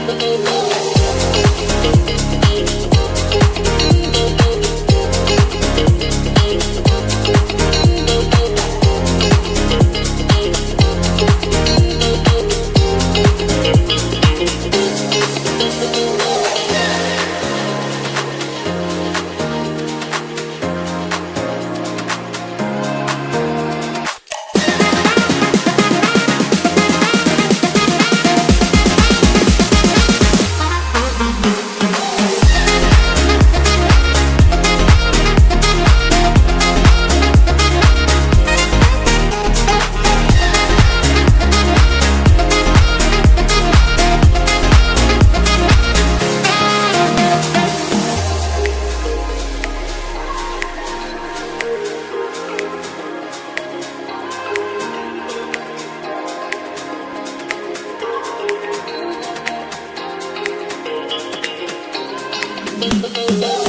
the you world. Música